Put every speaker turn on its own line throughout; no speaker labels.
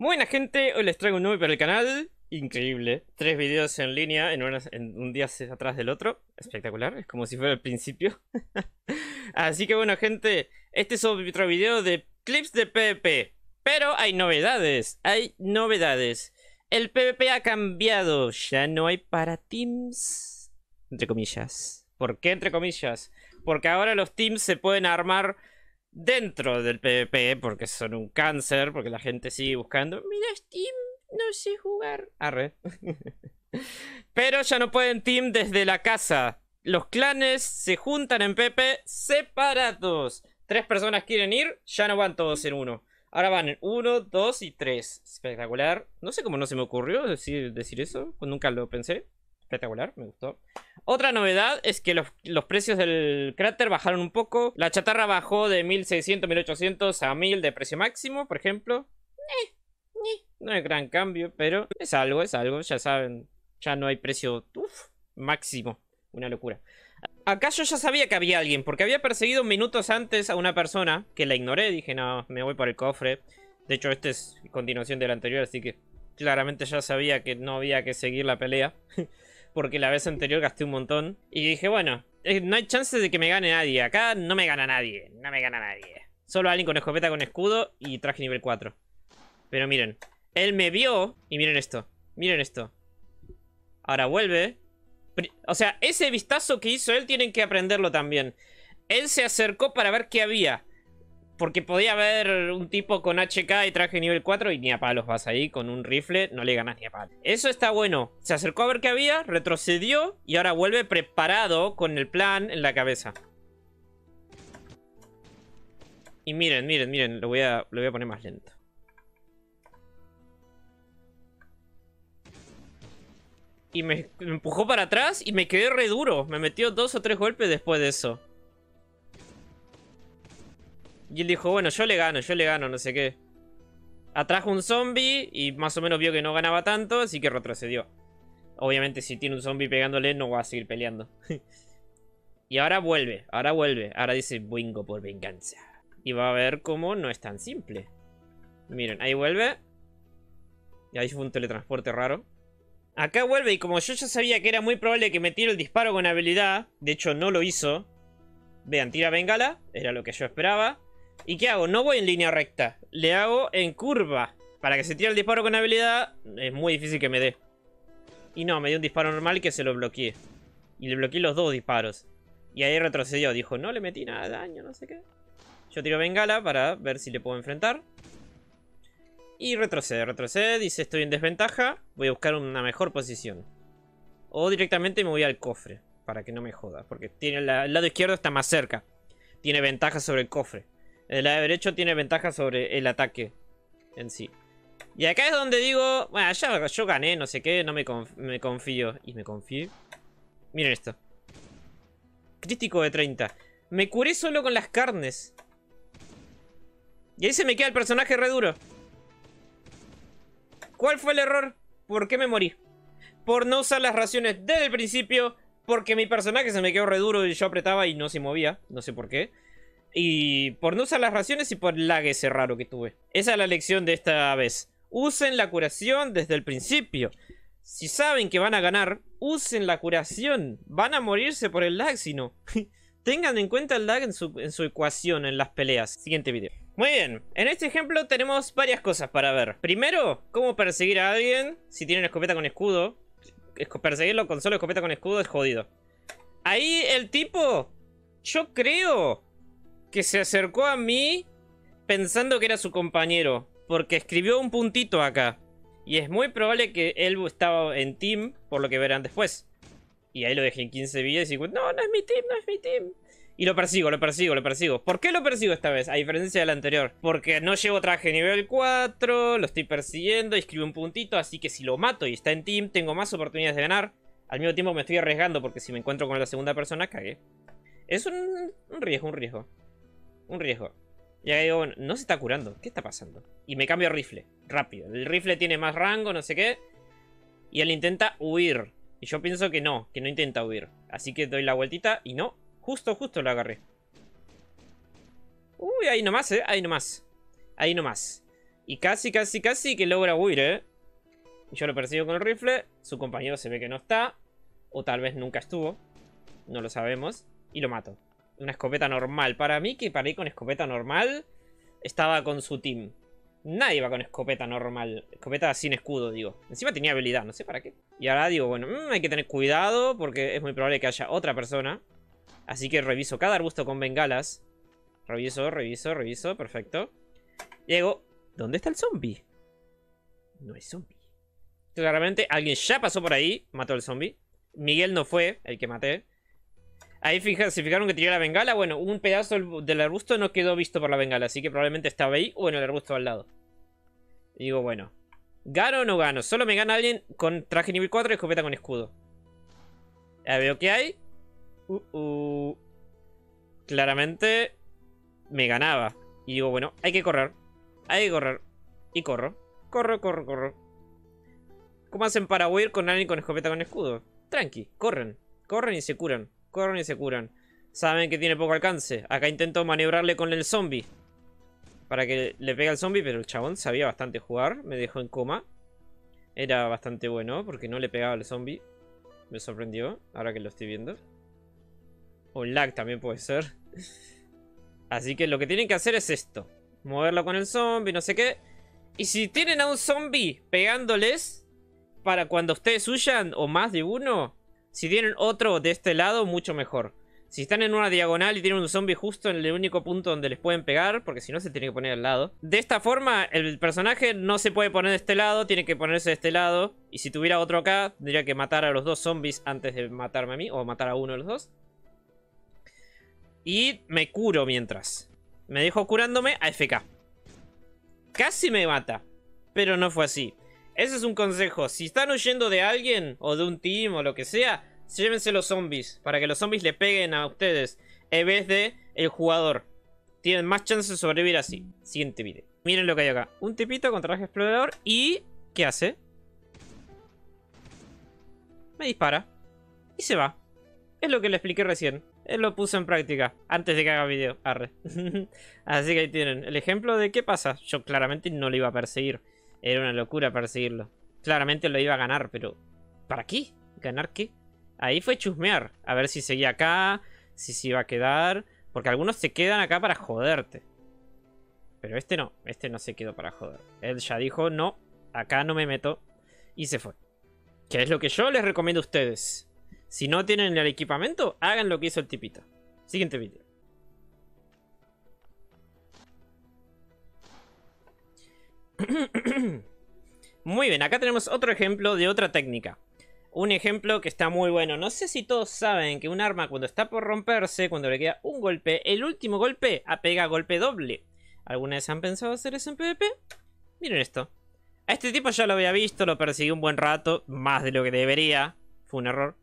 Buena gente, hoy les traigo un nuevo para el canal. Increíble. Tres videos en línea en, un día atrás del otro. Espectacular, es como si fuera el principio. Así que bueno gente, este es otro video de clips de PvP. Pero hay novedades, hay novedades. El PvP ha cambiado, ya no hay para teams. Entre comillas. ¿Por qué entre comillas? Porque ahora los teams se pueden armar dentro del PvP, porque son un cáncer, porque la gente sigue buscando. Mira, Steam, no sé jugar. Arre. Pero ya no pueden team desde la casa. Los clanes se juntan en PvP separados. Tres personas quieren ir, ya no van todos en uno. Ahora van en uno, dos y tres. Espectacular. No sé cómo no se me ocurrió decir, decir eso. Nunca lo pensé. Espectacular, me gustó. Otra novedad es que los, precios del cráter bajaron un poco. La chatarra bajó de 1600, 1800 a 1000 de precio máximo, por ejemplo. Eh, eh, no es gran cambio, pero es algo, es algo. Ya saben, ya no hay precio máximo. Una locura. Acá yo ya sabía que había alguien, porque había perseguido minutos antes a una persona que la ignoré. Dije, no, me voy por el cofre. De hecho, este es continuación del anterior, así que claramente ya sabía que no había que seguir la pelea. porque la vez anterior gasté un montón. Y dije, bueno, eh, no hay chance de que me gane nadie. Acá no me gana nadie, no me gana nadie. Solo alguien con escopeta con escudo y traje nivel 4. Pero miren, él me vio y miren esto, miren esto. Ahora vuelve. O sea, ese vistazo que hizo él tienen que aprenderlo también. Él se acercó para ver qué había. Porque podía haber un tipo con HK y traje nivel 4 y ni a palos vas ahí con un rifle, no le ganas ni a palos. Eso está bueno. Se acercó a ver qué había, retrocedió y ahora vuelve preparado con el plan en la cabeza. Y miren, miren, miren, lo voy a, lo voy a poner más lento. Y me, me empujó para atrás y me quedé re duro. Me metió dos o tres golpes después de eso. Y él dijo, bueno, yo le gano, yo le gano, no sé qué. Atrajo un zombie y más o menos vio que no ganaba tanto, así que retrocedió. Obviamente si tiene un zombie pegándole no va a seguir peleando. y ahora vuelve, ahora vuelve. Ahora dice Wingo por venganza. Y va a ver cómo no es tan simple. Miren, ahí vuelve. Y ahí fue un teletransporte raro. Acá vuelve y como yo ya sabía que era muy probable que metiera el disparo con habilidad, de hecho no lo hizo. Vean, tira bengala, era lo que yo esperaba. ¿Y qué hago? No voy en línea recta. Le hago en curva. Para que se tire el disparo con habilidad, es muy difícil que me dé. Y no, me dio un disparo normal que se lo bloqueé. Y le bloqueé los dos disparos. Y ahí retrocedió. Dijo, no le metí nada de daño, no sé qué. Yo tiro bengala para ver si le puedo enfrentar. Y retrocede, retrocede. Dice, estoy en desventaja. Voy a buscar una mejor posición. O directamente me voy al cofre. Para que no me joda. Porque tiene el lado izquierdo está más cerca. Tiene ventaja sobre el cofre. El lado derecho tiene ventaja sobre el ataque en sí. Y acá es donde digo, bueno, ya yo gané, no sé qué, no me, confío. Y me confío. Miren esto. Crítico de 30. Me curé solo con las carnes. Y ahí se me queda el personaje re duro. ¿Cuál fue el error? ¿Por qué me morí? Por no usar las raciones desde el principio. Porque mi personaje se me quedó re duro y yo apretaba y no se movía. No sé por qué. Y por no usar las raciones y por el lag ese raro que tuve. Esa es la lección de esta vez. Usen la curación desde el principio. Si saben que van a ganar, usen la curación. Van a morirse por el lag si no. Tengan en cuenta el lag en su, en su ecuación en las peleas. Siguiente video. Muy bien, en este ejemplo tenemos varias cosas para ver. Primero, cómo perseguir a alguien si tienen escopeta con escudo. Perseguirlo con solo escopeta con escudo es jodido. Ahí el tipo, yo creo que se acercó a mí pensando que era su compañero. Porque escribió un puntito acá. Y es muy probable que él estaba en team, por lo que verán después. Y ahí lo dejé en 15 vídeos y digo, no, no es mi team, no es mi team. Y lo persigo, lo persigo, lo persigo. ¿Por qué lo persigo esta vez? A diferencia del anterior. Porque no llevo traje nivel 4, lo estoy persiguiendo, escribo un puntito, así que si lo mato y está en team, tengo más oportunidades de ganar. Al mismo tiempo me estoy arriesgando porque si me encuentro con la segunda persona, cagué. Es un riesgo, un riesgo un riesgo. Y ahí digo, bueno, no se está curando. ¿Qué está pasando? Y me cambio rifle. Rápido. El rifle tiene más rango, no sé qué. Y él intenta huir. Y yo pienso que no, que no intenta huir. Así que doy la vueltita y no. Justo, justo lo agarré. Uy, ahí nomás, eh. Ahí nomás. Ahí nomás. Y casi, casi, casi que logra huir, ¿eh? Yo lo persigo con el rifle. Su compañero se ve que no está. O tal vez nunca estuvo. No lo sabemos. Y lo mato. Una escopeta normal. Para mí, que para ir con escopeta normal, estaba con su team. Nadie va con escopeta normal. Escopeta sin escudo, digo. Encima tenía habilidad, no sé para qué. Y ahora digo, bueno, mm, hay que tener cuidado porque es muy probable que haya otra persona. Así que reviso cada arbusto con bengalas. Reviso, reviso, reviso, perfecto. Llego. ¿Dónde está el zombie? No hay zombie. Claramente alguien ya pasó por ahí, mató al zombie. Miguel no fue el que maté. Ahí se fijaron que tiré la bengala. Bueno, un pedazo del arbusto no quedó visto por la bengala. Así que probablemente estaba ahí o en el arbusto al lado. digo, bueno. ¿Gano o no gano? Solo me gana alguien con traje nivel 4 y escopeta con escudo. Ya veo que hay. Uh, uh. Claramente me ganaba. Y digo, bueno, hay que correr. Hay que correr. Y corro. Corro, corro, corro. ¿Cómo hacen para huir con alguien con escopeta con escudo? Tranqui, corren. Corren y se curan. Corren y se curan. Saben que tiene poco alcance. Acá intento maniobrarle con el zombie. Para que le pegue al zombie, pero el chabón sabía bastante jugar. Me dejó en coma. Era bastante bueno porque no le pegaba al zombie. Me sorprendió, ahora que lo estoy viendo. O lag también puede ser. Así que lo que tienen que hacer es esto. Moverlo con el zombie, no sé qué. Y si tienen a un zombie pegándoles, para cuando ustedes huyan, o más de uno, si tienen otro de este lado, mucho mejor. Si están en una diagonal y tienen un zombie justo en el único punto donde les pueden pegar, porque si no se tiene que poner al lado. De esta forma, el personaje no se puede poner de este lado, tiene que ponerse de este lado. Y si tuviera otro acá, tendría que matar a los dos zombies antes de matarme a mí, o matar a uno de los dos. Y me curo mientras. Me dejo curándome a FK. Casi me mata. Pero no fue así. Ese es un consejo. Si están huyendo de alguien, o de un team, o lo que sea, llévense los zombies. Para que los zombies le peguen a ustedes. En vez de el jugador. Tienen más chances de sobrevivir así. Siguiente video. Miren lo que hay acá. Un tipito con traje explorador. Y... ¿Qué hace? Me dispara. Y se va. Es lo que le expliqué recién. Él lo puso en práctica antes de que haga video. Arre. Así que ahí tienen el ejemplo de qué pasa. Yo claramente no lo iba a perseguir. Era una locura perseguirlo. Claramente lo iba a ganar, pero... ¿Para qué? ¿Ganar qué? Ahí fue chusmear. A ver si seguía acá, si se iba a quedar. Porque algunos se quedan acá para joderte. Pero este no, este no se quedó para joder. Él ya dijo, no, acá no me meto. Y se fue. Que es lo que yo les recomiendo a ustedes. Si no tienen el equipamiento, hagan lo que hizo el tipito. Siguiente vídeo. Muy bien, acá tenemos otro ejemplo de otra técnica. Un ejemplo que está muy bueno. No sé si todos saben que un arma cuando está por romperse, cuando le queda un golpe, el último golpe apega golpe doble. ¿Alguna vez han pensado hacer eso en PvP? Miren esto. A este tipo ya lo había visto, lo perseguí un buen rato, más de lo que debería. Fue un error.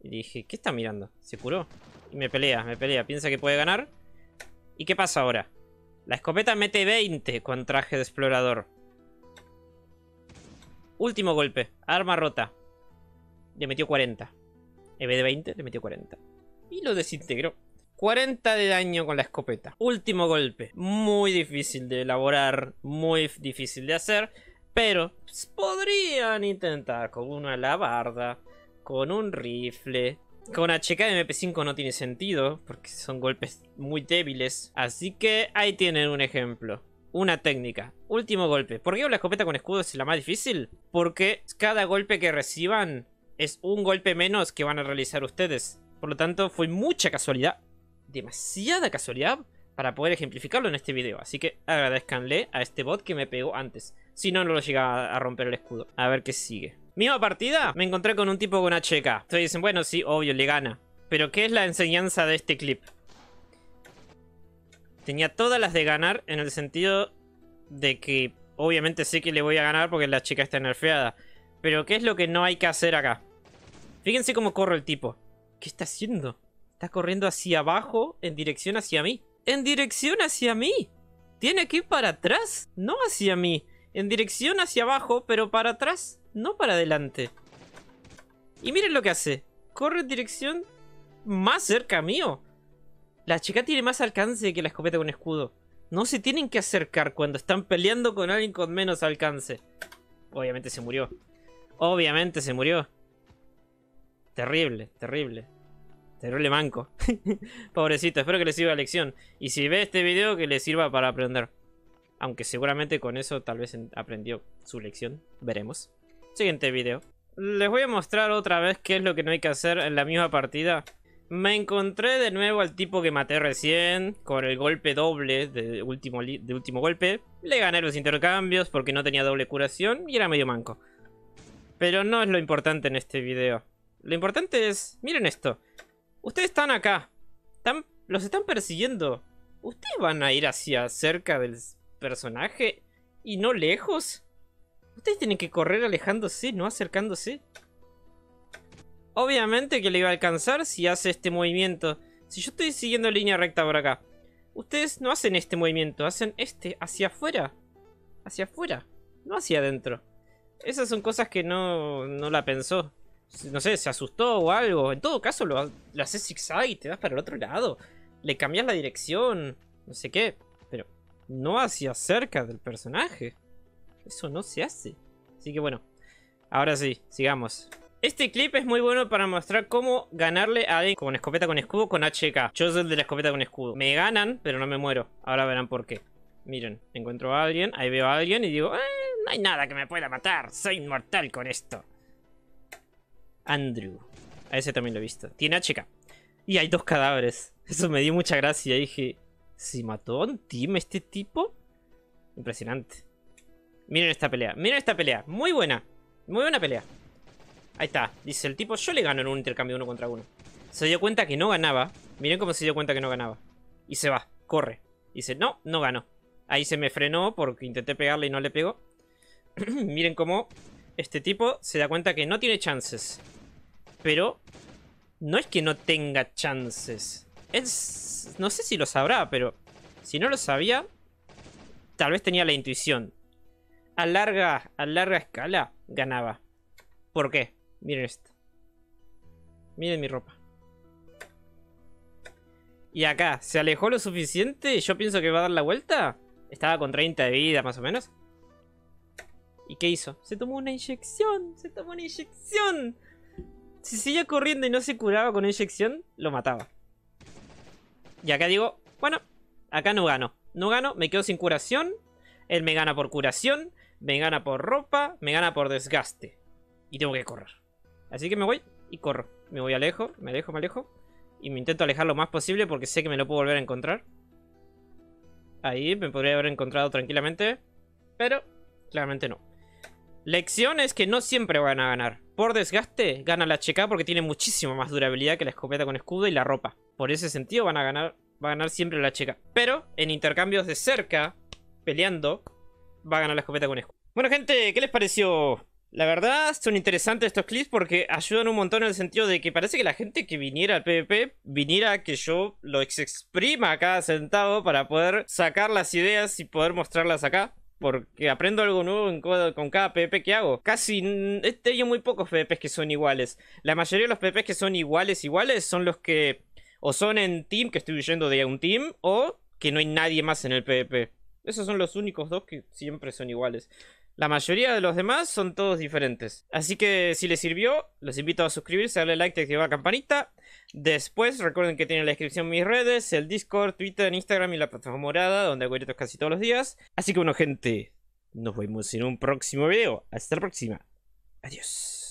Y dije, ¿qué está mirando? ¿Se curó? Y me pelea, me pelea. Piensa que puede ganar. ¿Y qué pasa ahora? La escopeta mete 20 con traje de explorador. Último golpe. Arma rota. Le metió 40. En vez de 20, le metió 40. Y lo desintegró. 40 de daño con la escopeta. Último golpe. Muy difícil de elaborar. Muy difícil de hacer. Pero podrían intentar con una alabarda con un rifle. Con HK de MP5 no tiene sentido, porque son golpes muy débiles. Así que ahí tienen un ejemplo. Una técnica. Último golpe. ¿Por qué la escopeta con escudo es la más difícil? Porque cada golpe que reciban es un golpe menos que van a realizar ustedes. Por lo tanto, fue mucha casualidad. Demasiada casualidad para poder ejemplificarlo en este video. Así que agradezcanle a este bot que me pegó antes. Si no, no lo llega a romper el escudo. A ver qué sigue. Misma partida, me encontré con un tipo con HK. Entonces dicen, bueno, sí, obvio, le gana. Pero ¿qué es la enseñanza de este clip? Tenía todas las de ganar en el sentido de que obviamente sé que le voy a ganar porque la chica está nerfeada. Pero ¿qué es lo que no hay que hacer acá? Fíjense cómo corre el tipo. ¿Qué está haciendo? Está corriendo hacia abajo en dirección hacia mí. ¡En dirección hacia mí! Tiene que ir para atrás, no hacia mí. En dirección hacia abajo, pero para atrás no para adelante. Y miren lo que hace. Corre en dirección más cerca mío. La chica tiene más alcance que la escopeta con escudo. No se tienen que acercar cuando están peleando con alguien con menos alcance. Obviamente se murió. Obviamente se murió. Terrible, terrible. Terrible manco. Pobrecito, espero que le sirva la lección. Y si ve este video, que le sirva para aprender. Aunque seguramente con eso tal vez aprendió su lección. Veremos. Siguiente video. Les voy a mostrar otra vez qué es lo que no hay que hacer en la misma partida. Me encontré de nuevo al tipo que maté recién, con el golpe doble de último, golpe. Le gané los intercambios porque no tenía doble curación y era medio manco. Pero no es lo importante en este video. Lo importante es, miren esto. Ustedes están acá. los están persiguiendo. ¿Ustedes van a ir hacia cerca del personaje y no lejos? Ustedes tienen que correr alejándose, no acercándose. Obviamente que le iba a alcanzar si hace este movimiento. Si yo estoy siguiendo línea recta por acá. Ustedes no hacen este movimiento, hacen este hacia afuera. Hacia afuera, no hacia adentro. Esas son cosas que no, no la pensó. No sé, se asustó o algo. En todo caso, lo, lo haces zigzag y te vas para el otro lado. Le cambias la dirección, no sé qué. Pero no hacia cerca del personaje. Eso no se hace. Así que bueno, ahora sí, sigamos. Este clip es muy bueno para mostrar cómo ganarle a alguien con escopeta con escudo con HK. Yo soy el de la escopeta con escudo. Me ganan, pero no me muero. Ahora verán por qué. Miren, encuentro a alguien, ahí veo a alguien y digo, eh, no hay nada que me pueda matar. Soy inmortal con esto. Andrew. A ese también lo he visto. Tiene HK. Y hay dos cadáveres. Eso me dio mucha gracia. Dije, ¿si mató a un team este tipo? Impresionante. Miren esta pelea. Miren esta pelea. Muy buena. Muy buena pelea. Ahí está. Dice el tipo, yo le gano en un intercambio uno contra uno. Se dio cuenta que no ganaba. Miren cómo se dio cuenta que no ganaba. Y se va. Corre. Dice, no, no gano. Ahí se me frenó porque intenté pegarle y no le pegó. Miren cómo este tipo se da cuenta que no tiene chances. Pero no es que no tenga chances. Es... No sé si lo sabrá, pero si no lo sabía, tal vez tenía la intuición a larga, a larga escala ganaba. ¿Por qué? Miren esto. Miren mi ropa. Y acá, ¿se alejó lo suficiente? Yo pienso que va a dar la vuelta. Estaba con 30 de vida, más o menos. ¿Y qué hizo? Se tomó una inyección. Se tomó una inyección. Si seguía corriendo y no se curaba con inyección, lo mataba. Y acá digo, bueno, acá no gano. No gano, me quedo sin curación. Él me gana por curación me gana por ropa, me gana por desgaste. Y tengo que correr. Así que me voy y corro. Me voy alejo, me alejo, me alejo. Y me intento alejar lo más posible porque sé que me lo puedo volver a encontrar. Ahí me podría haber encontrado tranquilamente. Pero claramente no. Lección es que no siempre van a ganar. Por desgaste, gana la HK porque tiene muchísima más durabilidad que la escopeta con escudo y la ropa. Por ese sentido van a ganar, va a ganar siempre la HK. Pero en intercambios de cerca, peleando, va a ganar la escopeta con escudo. Bueno, gente, ¿qué les pareció? La verdad, son interesantes estos clips porque ayudan un montón en el sentido de que parece que la gente que viniera al PvP, viniera a que yo lo exprima acá sentado para poder sacar las ideas y poder mostrarlas acá. Porque aprendo algo nuevo con cada PvP que hago. Casi he tenido muy pocos PvPs que son iguales. La mayoría de los PvPs que son iguales, iguales, son los que o son en team, que estoy huyendo de un team, o que no hay nadie más en el PvP. Esos son los únicos dos que siempre son iguales. La mayoría de los demás son todos diferentes. Así que si les sirvió, los invito a suscribirse, darle like activar la campanita. Después recuerden que tienen en la descripción mis redes, el Discord, Twitter, Instagram y la plataforma morada, donde hago directos casi todos los días. Así que bueno gente, nos vemos en un próximo video. Hasta la próxima. Adiós.